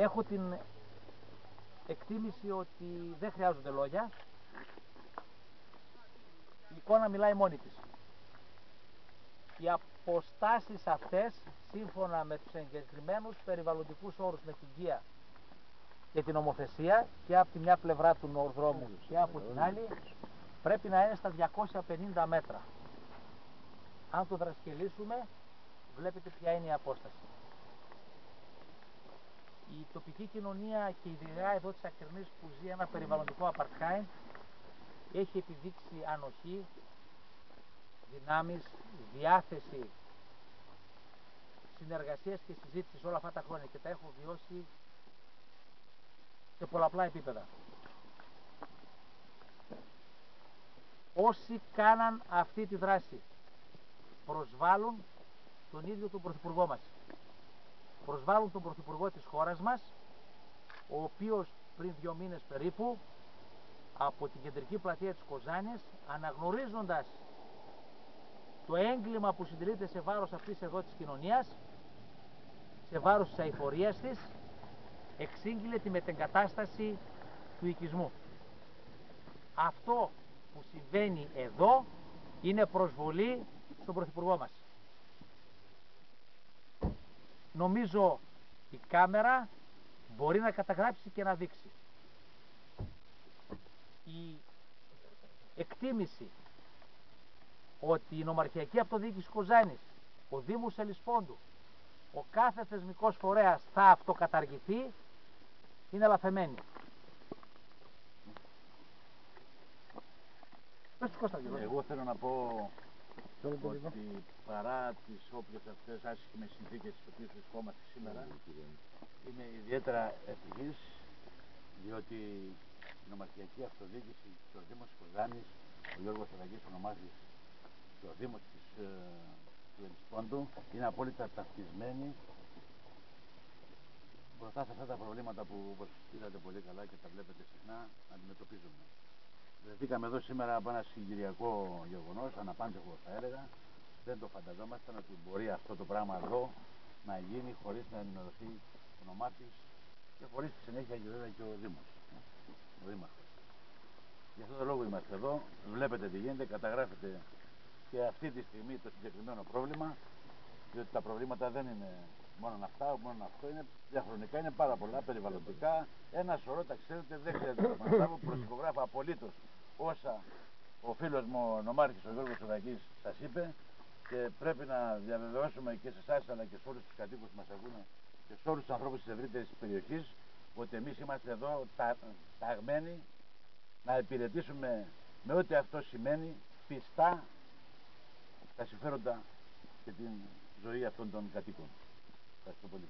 Έχω την εκτίμηση ότι δεν χρειάζονται λόγια. Η εικόνα μιλάει μόνη της. Οι αποστάσεις αυτές, σύμφωνα με τους εγκεκριμένους περιβαλλοντικούς όρους με την ΚΙΑ και την ομοθεσία και από τη μια πλευρά του νορδρόμου και από την άλλη, πρέπει να είναι στα 250 μέτρα. Αν το δρασκελίσουμε, βλέπετε ποια είναι η απόσταση. Η τοπική κοινωνία και ειδικά εδώ της Ακρινής που ζει ένα περιβαλλοντικό απαρτχάιν έχει επιδείξει ανοχή, δυνάμεις, διάθεση συνεργασίας και συζήτησης όλα αυτά τα χρόνια και τα έχω βιώσει σε πολλαπλά επίπεδα. Όσοι κάναν αυτή τη δράση προσβάλλουν τον ίδιο τον Πρωθυπουργό μας. Προσβάλλουν τον Πρωθυπουργό της χώρας μας, ο οποίος πριν δύο μήνες περίπου από την κεντρική πλατεία της Κοζάνης, αναγνωρίζοντας το έγκλημα που συντηρείται σε βάρος αυτής εδώ της κοινωνίας, σε βάρος της αηφορίας της, εξήγηλε τη μετεγκατάσταση του οικισμού. Αυτό που συμβαίνει εδώ είναι προσβολή στον Πρωθυπουργό μας. Νομίζω η κάμερα μπορεί να καταγράψει και να δείξει. Η εκτίμηση ότι η νομαρχιακή αυτοδιοίκηση Κοζάνης, ο Δήμος Ελισπόντου, ο κάθε θεσμικός φορέας θα αυτοκαταργηθεί είναι λαθεμένη. Εγώ θέλω να πω ότι παρά τις όποιες αυτές άσχημες συνθήκες στις οποίες βρισκόμαστε σήμερα είμαι ιδιαίτερα ευτυχής διότι η νομαρχιακή αυτοδιοίκηση και ο Δήμος Κοζάνης, ο Γιώργος Αραγής ονομάζεις και ο Δήμος της, ε, του Ελισπόντου είναι απόλυτα ταυτισμένοι μπροστά σε αυτά τα προβλήματα που όπως είδατε πολύ καλά και τα βλέπετε συχνά αντιμετωπίζουμε. Βρεθήκαμε εδώ σήμερα από ένα συγκυριακό γεγονός, αναπάντεχο θα έλεγα. Δεν το φανταζόμασταν ότι μπορεί αυτό το πράγμα εδώ να γίνει χωρίς να ενημερωθεί ο νομάτη και χωρίς τη συνέχεια και βέβαια και ο Δήμος. Ο Δήμαρχος. Γι' αυτό το λόγο είμαστε εδώ. Βλέπετε τι γίνεται, καταγράφετε και αυτή τη στιγμή το συγκεκριμένο πρόβλημα. Διότι τα προβλήματα δεν είναι μόνο αυτά, μόνο αυτό είναι διαχρονικά, είναι πάρα πολλά περιβαλλοντικά. Ένα σωρό τα ξέρετε, δεν χρειάζεται να επαναλάβω. Προσυπογράφω απολύτως όσα ο φίλος μου ο νομάρχης ο Γιώργος Σοδακής σας είπε και πρέπει να διαβεβαιώσουμε και σε εσάς αλλά και σε όλους τους κατοίκους που μας ακούνε και σε όλους τους ανθρώπους της ευρύτερης περιοχής ότι εμείς είμαστε εδώ τα, ταγμένοι να υπηρετήσουμε με ό,τι αυτό σημαίνει πιστά τα συμφέροντα και την ζωή αυτών των κατοίκων. Ευχαριστώ πολύ.